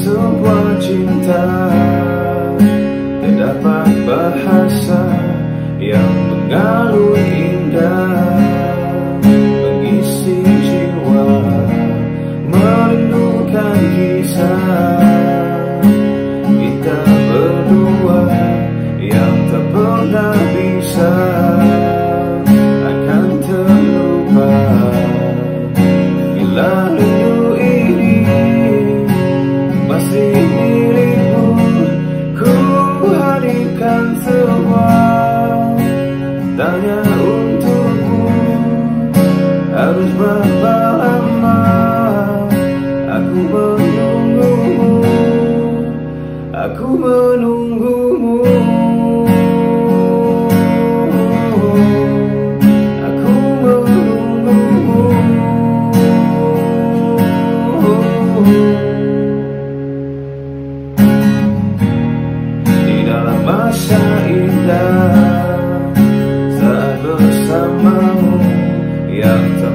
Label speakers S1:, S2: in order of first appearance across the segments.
S1: Sebuah cinta Terdapat bahasa yang mengalun indah Mengisi jiwa Merindukan kisah. Kita berdua yang tak pernah bisa masih milikmu Ku hadirkan sebuah tanya untukmu Harus berapa lama aku menunggumu? Aku menunggumu masa indah saat bersamamu yang tak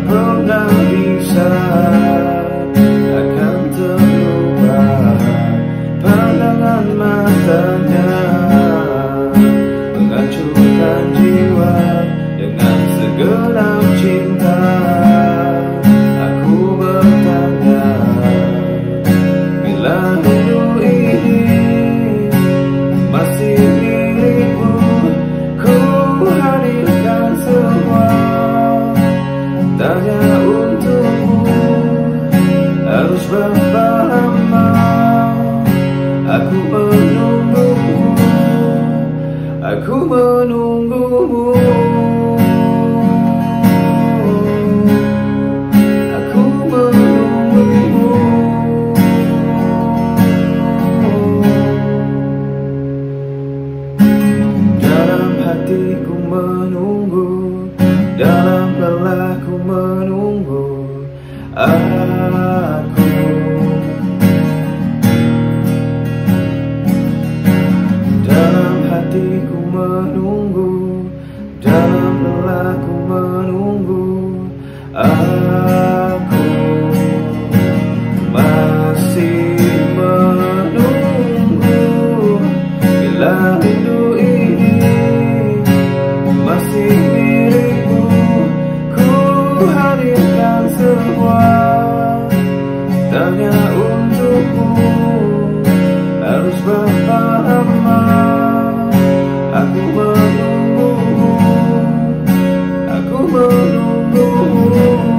S1: bersama. Aku menunggu Aku menunggu semua Tanya untukmu Harus berapa Aku menunggumu Aku menunggumu.